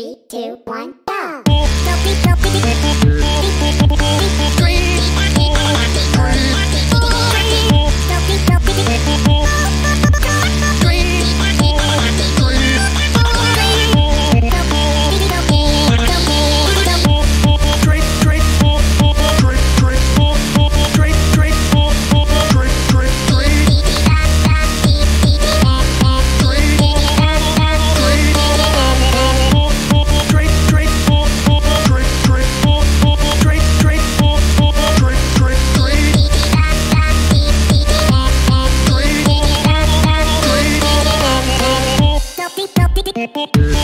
Three, two, one. Boop boop.